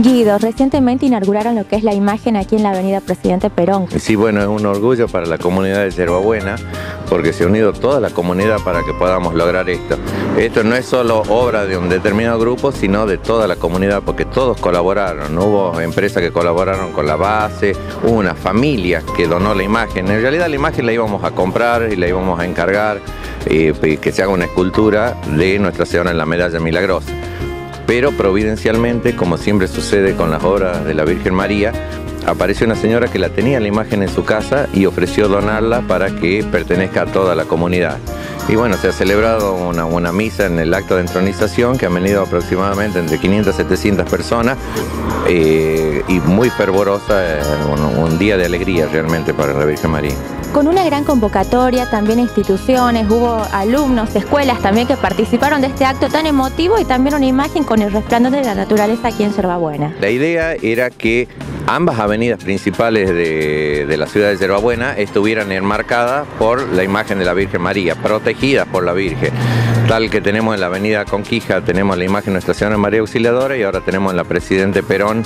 Guido, recientemente inauguraron lo que es la imagen aquí en la avenida Presidente Perón. Sí, bueno, es un orgullo para la comunidad de Yerbabuena porque se ha unido toda la comunidad para que podamos lograr esto. Esto no es solo obra de un determinado grupo, sino de toda la comunidad, porque todos colaboraron. Hubo empresas que colaboraron con la base, hubo una familia que donó la imagen. En realidad la imagen la íbamos a comprar y la íbamos a encargar, eh, que se haga una escultura de Nuestra Señora en la Medalla Milagrosa pero providencialmente, como siempre sucede con las obras de la Virgen María, apareció una señora que la tenía la imagen en su casa y ofreció donarla para que pertenezca a toda la comunidad. Y bueno, se ha celebrado una, buena misa en el acto de entronización que han venido aproximadamente entre 500 y 700 personas eh, y muy fervorosa, eh, un día de alegría realmente para la Virgen María con una gran convocatoria, también instituciones, hubo alumnos, escuelas también que participaron de este acto tan emotivo y también una imagen con el resplandor de la naturaleza aquí en Yerbabuena. La idea era que ambas avenidas principales de, la ciudad de Yerbabuena estuvieran enmarcadas por la imagen de la Virgen María, protegidas por la Virgen. Tal que tenemos en la avenida Conquija, tenemos la imagen de Nuestra Señora María Auxiliadora y ahora tenemos en la Presidente Perón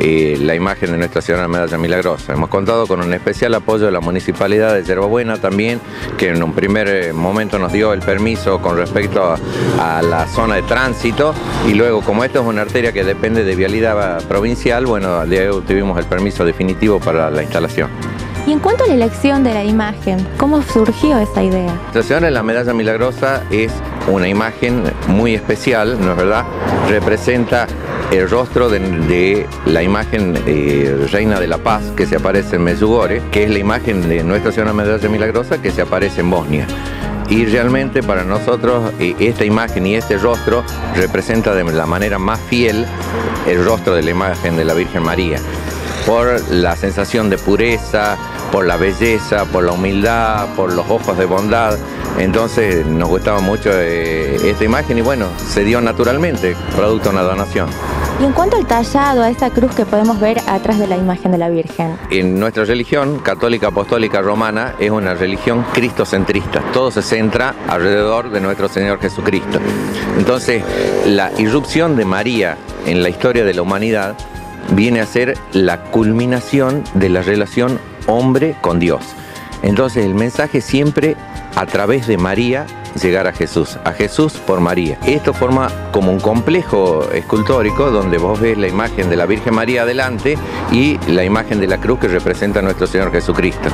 eh, la imagen de Nuestra Señora Medalla Milagrosa. Hemos contado con un especial apoyo de la Municipalidad de Yerbabuena también, que en un primer eh, momento nos dio el permiso con respecto a, la zona de tránsito y luego como esto es una arteria que depende de vialidad provincial, bueno, de ahí tuvimos el permiso definitivo para la instalación. Y en cuanto a la elección de la imagen, ¿cómo surgió esa idea? La Señora de la Medalla Milagrosa es una imagen muy especial, ¿no es verdad? Representa el rostro de, la imagen eh, Reina de la Paz que se aparece en Medjugorje, que es la imagen de Nuestra Señora Medalla Milagrosa que se aparece en Bosnia. Y realmente para nosotros eh, esta imagen y este rostro representa de la manera más fiel el rostro de la imagen de la Virgen María por la sensación de pureza, por la belleza, por la humildad, por los ojos de bondad. Entonces nos gustaba mucho eh, esta imagen y bueno, se dio naturalmente, producto de una donación. Y en cuanto al tallado, a esta cruz que podemos ver atrás de la imagen de la Virgen. En nuestra religión católica apostólica romana es una religión cristocentrista. Todo se centra alrededor de nuestro Señor Jesucristo. Entonces, la irrupción de María en la historia de la humanidad viene a ser la culminación de la relación hombre con Dios. Entonces el mensaje siempre a través de María llegar a Jesús, a Jesús por María. Esto forma como un complejo escultórico donde vos ves la imagen de la Virgen María adelante y la imagen de la cruz que representa a nuestro Señor Jesucristo.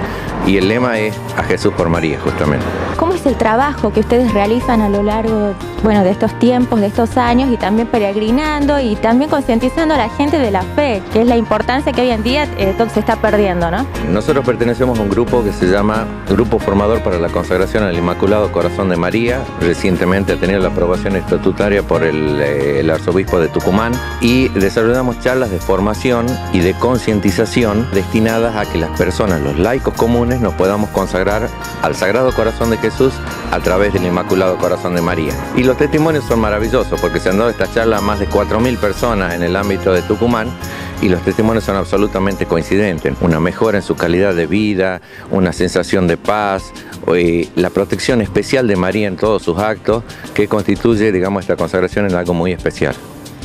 Y el lema es a Jesús por María, justamente. ¿Cómo es el trabajo que ustedes realizan a lo largo bueno, de estos tiempos, de estos años y también peregrinando y también concientizando a la gente de la fe, que es la importancia que hoy en día eh, se está perdiendo, ¿no? Nosotros pertenecemos a un grupo que se llama Grupo Formador para la Consagración al Inmaculado Corazón de María. Recientemente ha tenido la aprobación estatutaria por el, eh, el arzobispo de Tucumán y desarrollamos charlas de formación y de concientización destinadas a que las personas, los laicos comunes, nos podamos consagrar al Sagrado Corazón de Jesús a través del Inmaculado Corazón de María. Y los testimonios son maravillosos porque se han dado esta charla a más de 4.000 personas en el ámbito de Tucumán y los testimonios son absolutamente coincidentes. Una mejora en su calidad de vida, una sensación de paz, eh, la protección especial de María en todos sus actos que constituye, digamos, esta consagración en algo muy especial.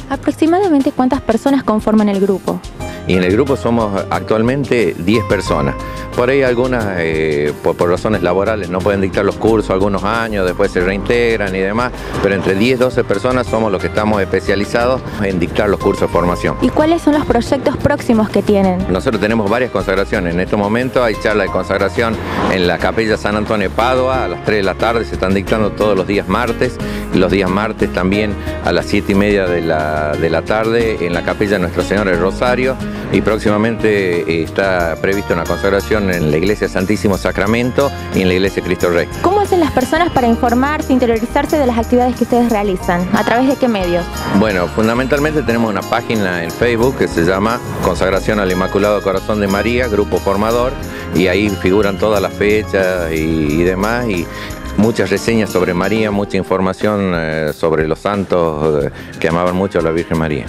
¿Aproximadamente cuántas personas conforman el grupo? Y en el grupo somos actualmente 10 personas. Por ahí algunas, eh, por, razones laborales, no pueden dictar los cursos algunos años, después se reintegran y demás, pero entre 10 y 12 personas somos los que estamos especializados en dictar los cursos de formación. ¿Y cuáles son los proyectos próximos que tienen? Nosotros tenemos varias consagraciones. En este momento hay charla de consagración en la Capilla San Antonio de Padua a las 3 de la tarde, se están dictando todos los días martes, los días martes también a las 7 y media de la, de la tarde en la Capilla Nuestro Señor del Rosario y próximamente eh, está prevista una consagración en la Iglesia Santísimo Sacramento y en la Iglesia Cristo Rey. ¿Cómo hacen las personas para informarse, interiorizarse de las actividades que ustedes realizan? ¿A través de qué medios? Bueno, fundamentalmente tenemos una página en Facebook que se llama Consagración al Inmaculado Corazón de María, Grupo Formador, y ahí figuran todas las fechas y, demás, y muchas reseñas sobre María, mucha información eh, sobre los santos eh, que amaban mucho a la Virgen María.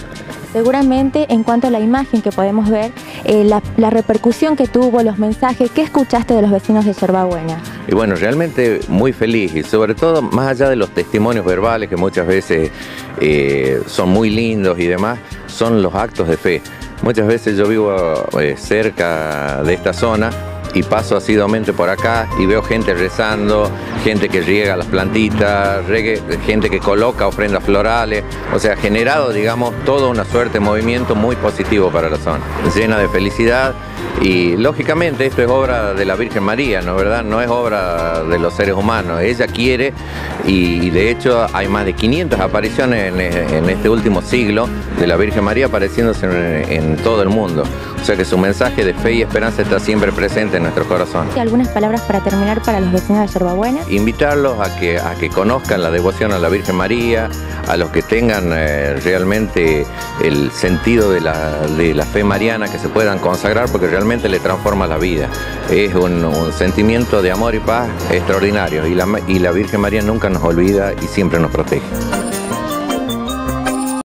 Seguramente en cuanto a la imagen que podemos ver, eh, la, repercusión que tuvo, los mensajes, ¿qué escuchaste de los vecinos de Yerbabuena? Y bueno, realmente muy feliz y sobre todo más allá de los testimonios verbales que muchas veces eh, son muy lindos y demás, son los actos de fe. Muchas veces yo vivo eh, cerca de esta zona y paso asiduamente por acá y veo gente rezando, gente que riega las plantitas, gente que coloca ofrendas florales, o sea, generado, digamos, toda una suerte de movimiento muy positivo para la zona, llena de felicidad y lógicamente esto es obra de la Virgen María, ¿no verdad? No es obra de los seres humanos. Ella quiere y de hecho hay más de 500 apariciones en, este último siglo de la Virgen María apareciéndose en, todo el mundo. O sea que su mensaje de fe y esperanza está siempre presente en nuestro corazón. ¿Y algunas palabras para terminar para los vecinos de Yerbabuena? Invitarlos a que, a que conozcan la devoción a la Virgen María, a los que tengan eh, realmente el sentido de la, de la fe mariana, que se puedan consagrar porque realmente le transforma la vida. Es un, sentimiento de amor y paz extraordinario y la, y la Virgen María nunca nos olvida y siempre nos protege.